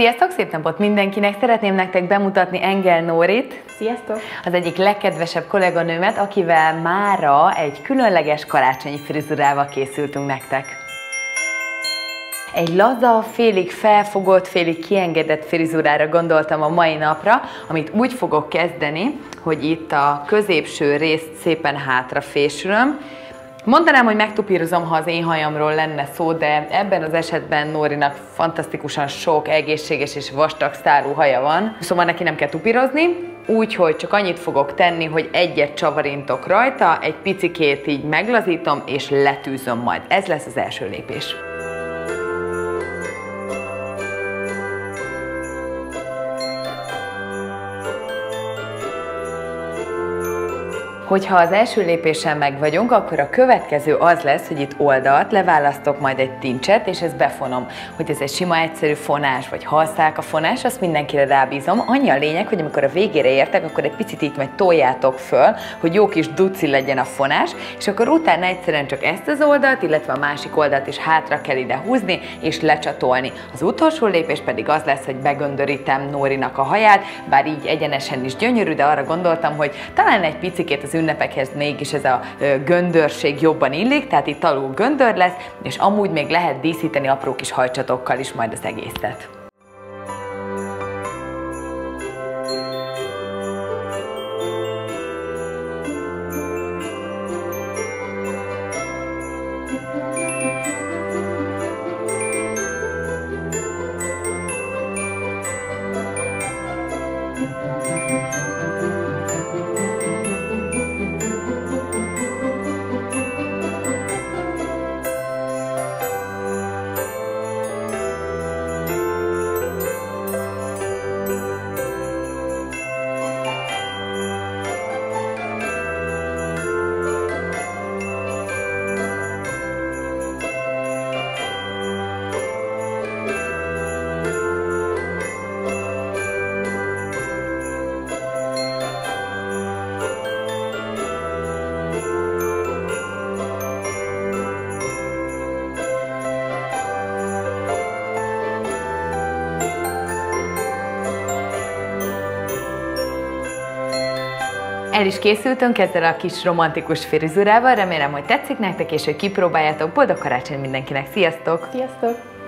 Sziasztok, szép napot mindenkinek! Szeretném nektek bemutatni Engel Nórit, Sziasztok! az egyik legkedvesebb kolléganőmet, akivel mára egy különleges karácsonyi frizurával készültünk nektek. Egy laza, félig felfogott, félig kiengedett frizurára gondoltam a mai napra, amit úgy fogok kezdeni, hogy itt a középső részt szépen hátra fésülöm, Mondanám, hogy megtupírozom, ha az én hajamról lenne szó, de ebben az esetben Nórinak fantasztikusan sok egészséges és vastag szárú haja van, szóval neki nem kell tupírozni, úgyhogy csak annyit fogok tenni, hogy egyet csavarintok rajta, egy picikét így meglazítom és letűzöm majd. Ez lesz az első lépés. Hogyha az első lépésen meg vagyunk, akkor a következő az lesz, hogy itt oldalt leválasztok majd egy tincset, és ezt befonom. Hogy ez egy sima, egyszerű fonás, vagy halszálka fonás, azt mindenkire rábízom. Annyi a lényeg, hogy amikor a végére értek, akkor egy picit így majd toljátok föl, hogy jó kis duci legyen a fonás, és akkor utána egyszerűen csak ezt az oldalt, illetve a másik oldalt is hátra kell ide húzni, és lecsatolni. Az utolsó lépés pedig az lesz, hogy begöndörítem Nórinak a haját, bár így egyenesen is gyönyörű, de arra gondoltam, hogy talán egy picikét az ünnepekhez mégis ez a göndörség jobban illik, tehát itt alul göndör lesz, és amúgy még lehet díszíteni apró kis hajcsatokkal is majd az egészet. El is készültünk ezzel a kis romantikus frizurával, remélem, hogy tetszik nektek, és hogy kipróbáljátok. Boldog karácsony mindenkinek, sziasztok! Sziasztok!